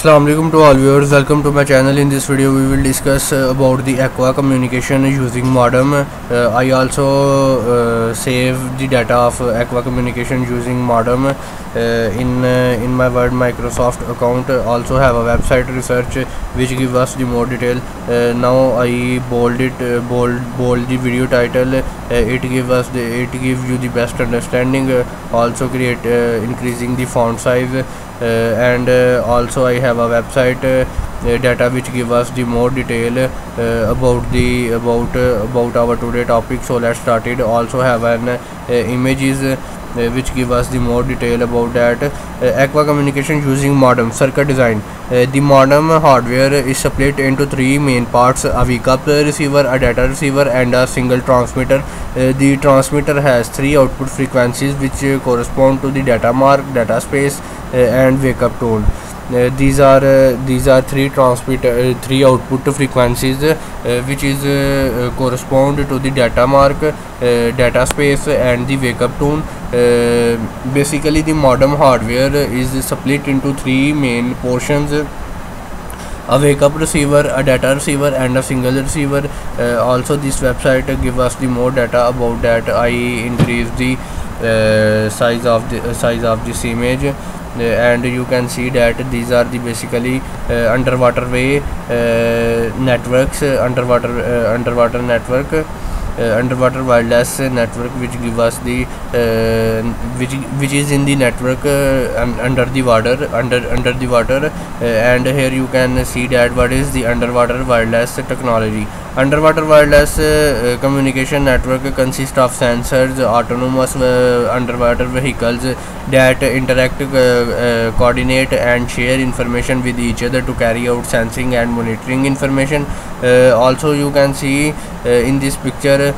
Assalamualaikum to all viewers. Welcome to my channel. In this video we will discuss uh, about the aqua communication using modem. Uh, I also uh, save the data of uh, aqua communication using modem. Uh, in uh, in my word microsoft account also have a website research which give us the more detail. Uh, now I bold it uh, bold bold the video title. It give us the it give you the best understanding. Also create increasing the font size. uh, and uh, also I have a website uh, data which give us the more detail about the about about our today topic. So let's start it. Also have an images uh, which give us the more detail about that. Uh, aqua communication using modem circuit design. Uh, the modem hardware is split into three main parts. A wake-up receiver a data receiver and a single transmitter. The transmitter has three output frequencies which correspond to the data mark data space and wake-up tone. uh, these are uh, these are three transmit uh, three output frequencies which is correspond to the data mark data space and the wake up tone. Basically the modem hardware is split into three main portions. A wake up receiver a data receiver and a single receiver. Uh, also this website uh, give us the more data about that i increase the uh, size of the size of this image. uh, and you can see that these are the basically uh, underwater way uh, networks underwater underwater network. uh, underwater wireless network which give us the uh, which which is in the network uh, under the water under under the water and here you can see that what is the underwater wireless technology. Underwater wireless uh, communication network consists of sensors autonomous uh, underwater vehicles that interact uh, coordinate and share information with each other to carry out sensing and monitoring information. Also you can see in this picture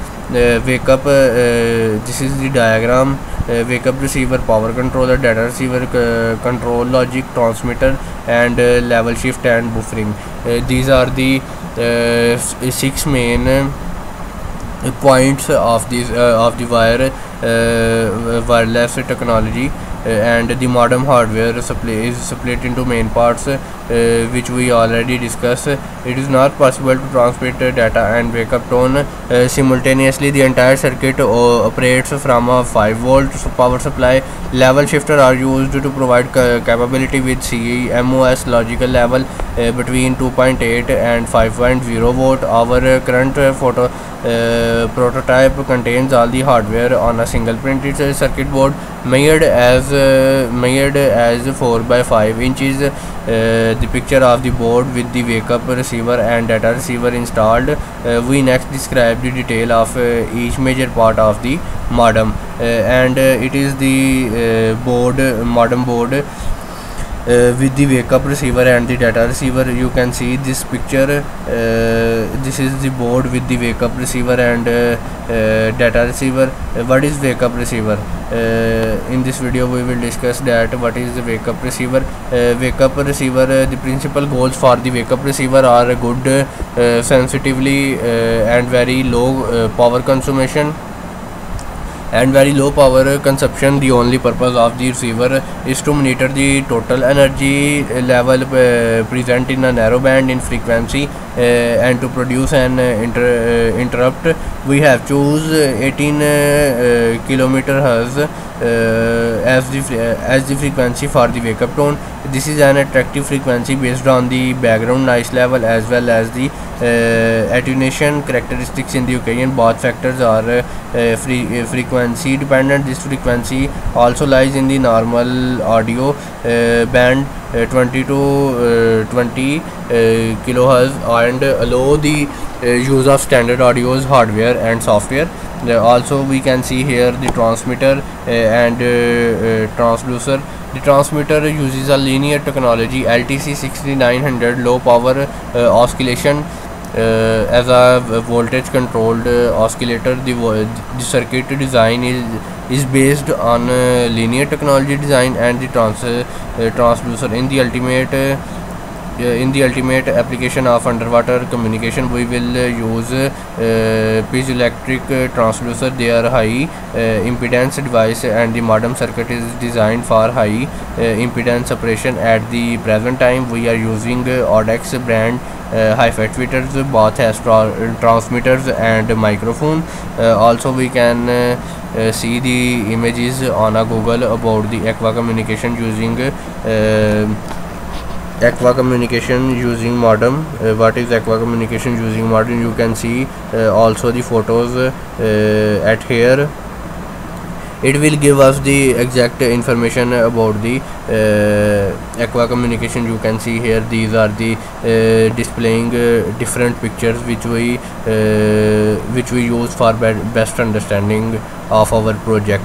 wake up this is the diagram. Uh, wake up receiver power controller data receiver uh, control logic transmitter and uh, level shift and buffering. These are the six main points of this of the wire wireless technology. uh, and the modem hardware supply is split into main parts uh, which we already discussed. It is not possible to transmit uh, data and wake up tone uh, simultaneously. The entire circuit uh, operates from a 5 volt power supply. Level shifter are used to provide capability with CMOS logical level uh, between 2.8 and 5.0 volt our current photo uh, prototype contains all the hardware on a single printed circuit board measured as uh, measured as 4 by 5 inches. Uh, the picture of the board with the wake up receiver and data receiver installed. Uh, we next describe the detail of uh, each major part of the modem. And it is the board modem board uh, with the wake up receiver and the data receiver you can see this picture. Uh, this is the board with the wake up receiver and uh, uh data receiver. Uh, what is wake up receiver? Uh, in this video we will discuss that what is the wake up receiver. Wake up receiver the principal goals for the wake up receiver are good sensitively and very low power consumption and very low power consumption the only purpose of the receiver is to monitor the total energy level uh, present in a narrow band in frequency uh, and to produce an uh, inter uh, interrupt we have choose 18 uh, uh, kilometer hertz as the as the frequency for the wake up tone. This is an attractive frequency based on the background noise level as well as the uh, attenuation characteristics in the occasion. Both factors are uh, free, uh, frequency dependent. This frequency also lies in the normal audio band 20 to 20 kilohertz and allow the use of standard audio's hardware and software. Also we can see here the transmitter and transducer. The transmitter uses a linear technology LTC 6900 low power uh, oscillation uh, as a voltage controlled uh, oscillator. The, the circuit design is is based on uh, linear technology design and the trans transducer. In the ultimate uh, in the ultimate application of underwater communication we will uh, use uh, piezoelectric transducer. They are high impedance device and the modem circuit is designed for high impedance operation at the present time. We are using Audax brand uh, HiFi tweeters both has tra transmitters and microphone. Uh, also we can uh, uh, see the images on a google about the aqua communication using uh, aqua communication using modem uh, what is aqua communication using modem? You can see uh, also the photos uh, at here. It will give us the exact information about the uh, aqua communication. You can see here these are the uh, displaying uh, different pictures which we which we use for best understanding of our project